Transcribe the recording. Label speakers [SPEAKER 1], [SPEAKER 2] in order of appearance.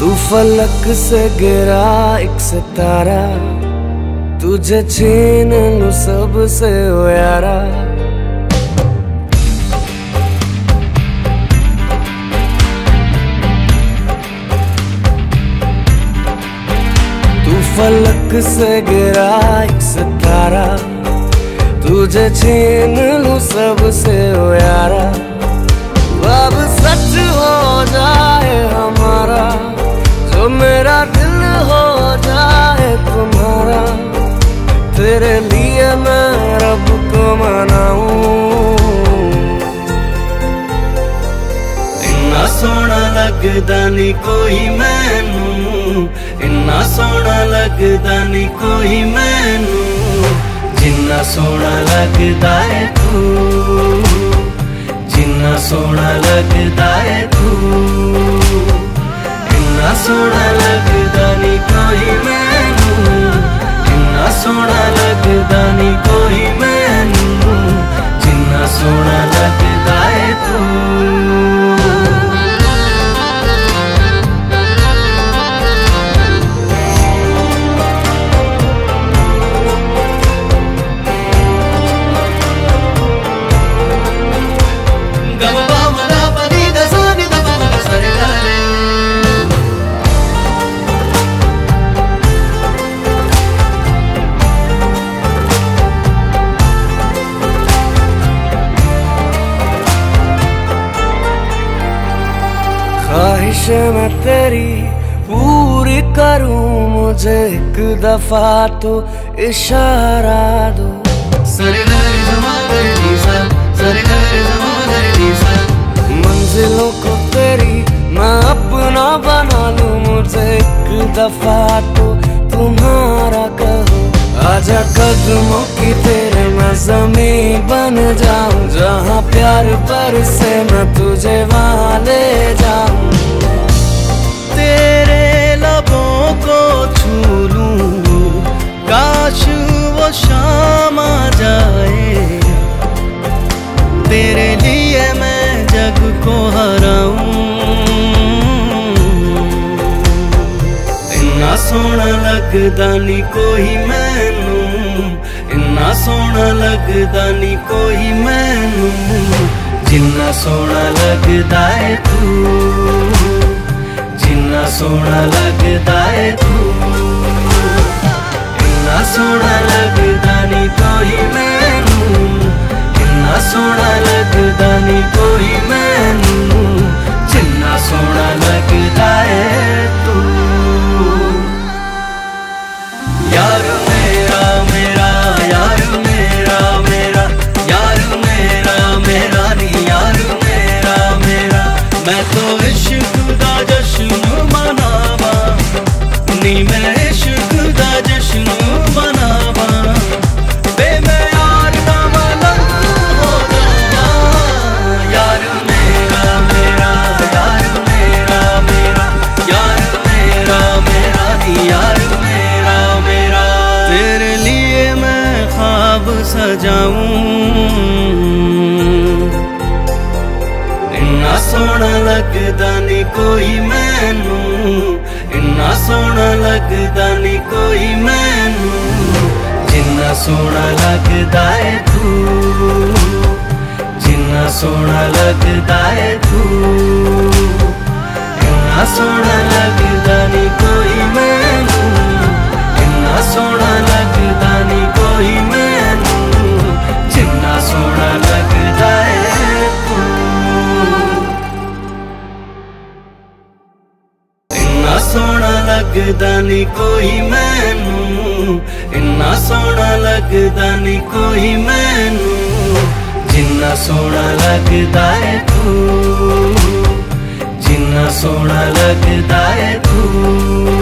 [SPEAKER 1] तू फलक से गिरा एक सितारा, तुझे छीन लू सबसे यारा तू फलक से गिरा एक सितारा, तुझे छीन लू सबसे यारा मेरा दिल हो जाए तुम्हारा, तेरे लिए मैं रब को मनाऊं।
[SPEAKER 2] इन्ना सोना लगता नहीं कोई मैनू, इन्ना सोना लगता नहीं कोई मैनू, जिन्ना सोना लगदा है तू, जिन्ना सोना लगता है तू। सोना लगदा नी कोई मैनू इन्ना सोना लगदा नी कोई मैं
[SPEAKER 1] ख्वाहिश मैं तेरी पूरी करूँ, मुझे एक दफ़ा तो इशारा दो। मंजिलों को तेरी मैं अपना बना लूँ, मुझे एक दफ़ा तो तुम्हारा कहो। आजा कदमों की तेरे मैं ज़मीन बन जाऊँ, जहाँ प्यार पर से मैं तुझे वहाँ ले जाऊँ।
[SPEAKER 2] इन्ना सोना लगता नी कोई मैनू इन्ना सोना लगता नी कोई मैनू जिन्ना सोना लगदा है तू जिन्ना सोना लगता है तू इन्ना सोना लगता नी कोई मैनू इन्ना सोना
[SPEAKER 1] लगता
[SPEAKER 2] नी कोई मैनू जिन्ना सोना लग ਦਾ ਜਸ਼ਨ ਮਨਾਵਾਂ। ਵੇ ਮੈਂ ਯਾਰ ਦਾ ਮੇਰਾ ਯਾਰ ਮੇਰਾ ਮੇਰਾ, ਯਾਰ ਮੇਰਾ ਮੇਰਾ ਯਾਰ ਮੇਰਾ ਮੇਰਾ। ਤੇਰੇ ਲਈ ਮੈਂ ਖਾਬ ਸਜਾਉਂ ਇੰਨਾ ਸੋਹਣਾ ਲੱਗਦਾ ਨਹੀਂ ਕੋਈ ਮੈਨੂੰ। जिन्ना सोना लगता नहीं कोई मैनू जिन्ना सोना लगदा है तू जिन्ना सोना लगदा है तू इन्ना सोना लगता नहीं कोई मैनू इन्ना सोना लग ਲੱਗਦਾ ਨਹੀਂ ਕੋਈ ਮੈਨੂੰ ਇੰਨਾ ਸੋਹਣਾ ਲੱਗਦਾ ਨਹੀਂ ਕੋਈ ਮੈਨੂੰ ਜਿੰਨਾ ਸੋਹਣਾ ਲੱਗਦਾ ਏ ਤੂੰ ਜਿੰਨਾ ਸੋਹਣਾ ਲੱਗਦਾ ਏ ਤੂੰ